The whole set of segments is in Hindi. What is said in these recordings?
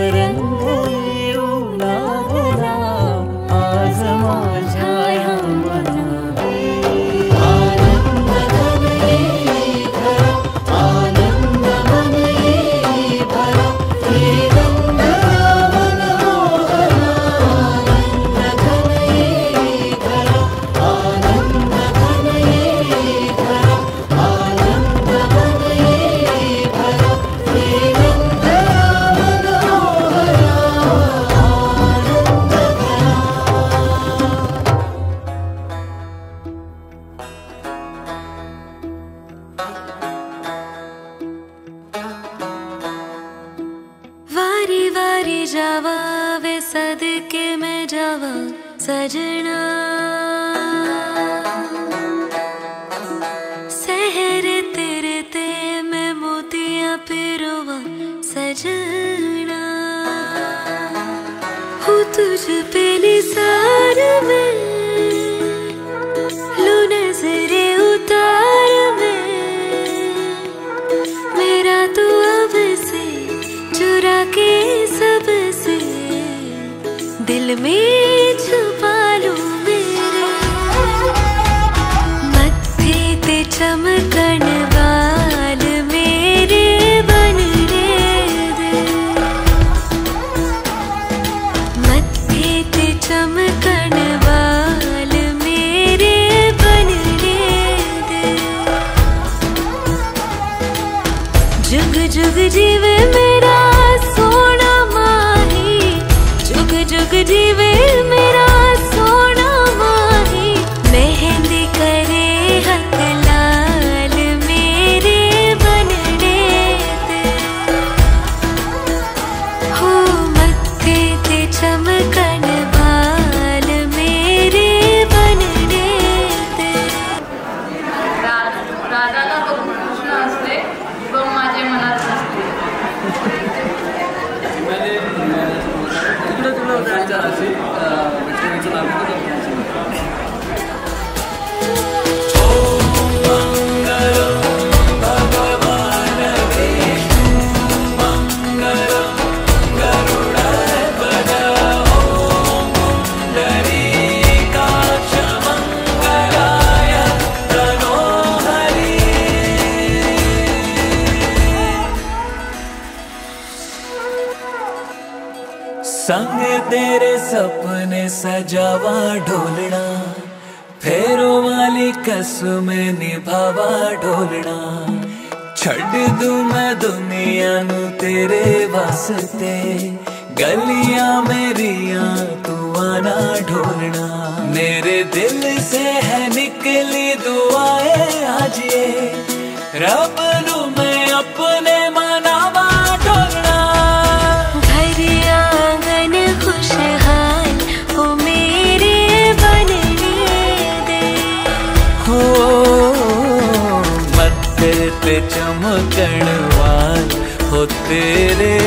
മരങ്ങൾ जीवे में संग तेरे सपने सजावा ढोलना, फेरो वाली कसम निभावा ढोलना। छड़ दू मैं दुनिया नु तेरे वास्ते, गलियाँ मेरिया तू आना ढोलना। मेरे दिल से है निकली दुआए आज ये, रब नु मैं अपने कणवाल हो तेरे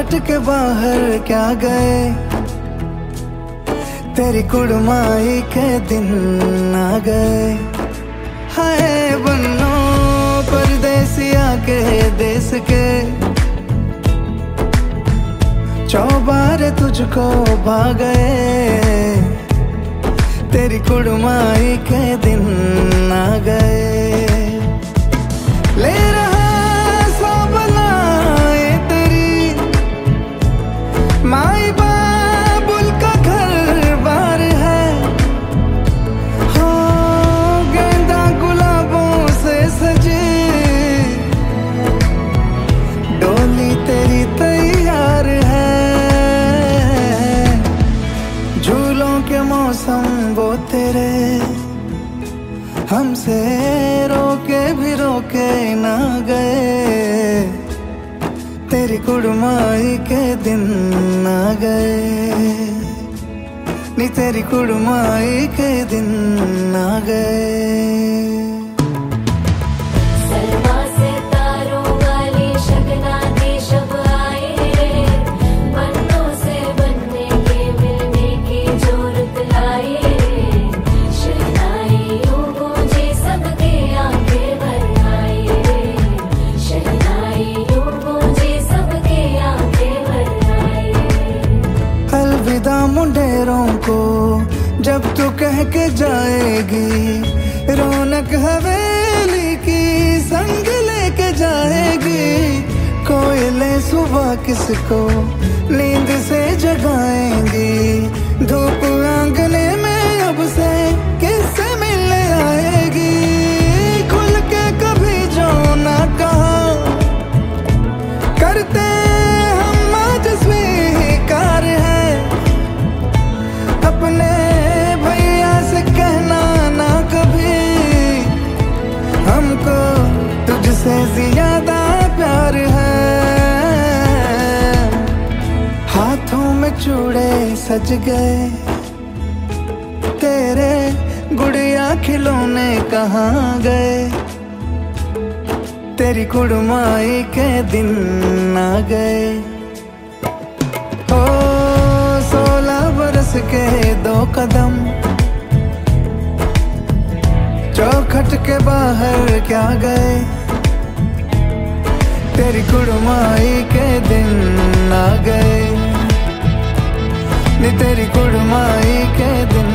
चौखट के बाहर क्या गए? तेरी कुड़माई के दिन आ गए। हाय बन्नो परदेसिया के देश के। चौबार तुझको भागे। तेरी कुड़माई के दिन आ गए। ले रहा माई बाबुल का घर बार है। हो गेंदा गुलाबों से सजी। डोली तेरी तैयार है। झूलों के मौसम वो तेरे। हमसे रोके भी रोके ना गए। कुड़माई के दिन आ गए। नी तेरी कुड़माई के दिन आ गए। जाएगी। रौनक हवेली की संग लेके जाएगी। कोयले सुबह किसको नींद से जगाएँगी। धूप आंगने तेरी कुड़माई के दिन आ गए। ओ, सोलह बरस के दो कदम। चौखट के बाहर क्या गए। तेरी कुड़माई के दिन आ गए। नी तेरी कुड़माई के दिन